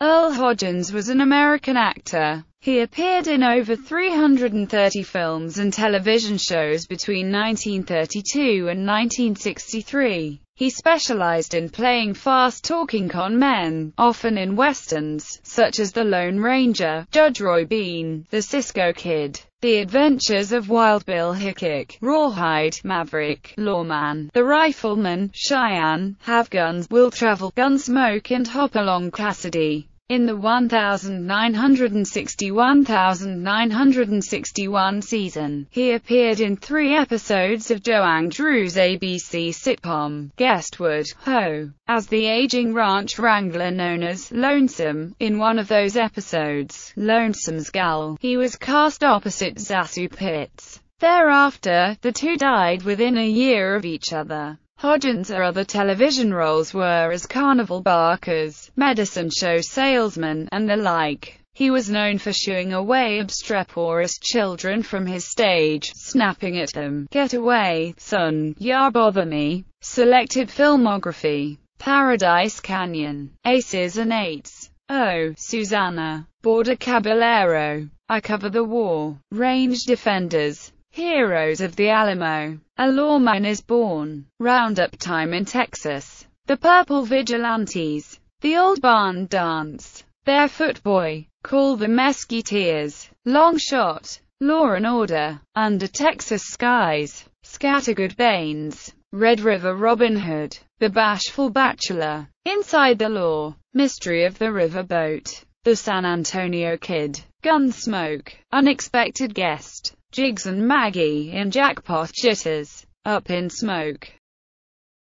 Earle Hodgins was an American actor. He appeared in over 330 films and television shows between 1932 and 1963. He specialized in playing fast-talking con men, often in westerns, such as The Lone Ranger, Judge Roy Bean, The Cisco Kid, The Adventures of Wild Bill Hickok, Rawhide, Maverick, Lawman, The Rifleman, Cheyenne, Have Guns, Will Travel, Gunsmoke and Hopalong Cassidy. In the 1961-1961 season, he appeared in three episodes of Joe Drew's ABC sitcom, Guestward, Ho! as the aging ranch wrangler known as Lonesome. In one of those episodes, Lonesome's Gal, he was cast opposite Zasu Pitts. Thereafter, the two died within a year of each other. Hodgins' other television roles were as carnival barkers, medicine show salesmen, and the like. He was known for shooing away obstreperous children from his stage, snapping at them, Get Away, Son, Ya Bother Me, Selected Filmography, Paradise Canyon, Aces and Eights, Oh, Susanna, Border Caballero, I Cover the War, Range Defenders, Heroes of the Alamo, A Lawman is Born, Roundup Time in Texas, The Purple Vigilantes, The Old Barn Dance, Barefoot Boy, Call the Mesquiteers, Long Shot, Law and Order, Under Texas Skies, Scattergood Baines, Red River Robin Hood, The Bashful Bachelor, Inside the Law, Mystery of the Riverboat, The San Antonio Kid, Gunsmoke, Unexpected Guest, Jigs and Maggie in Jackpot Jitters, Up in Smoke,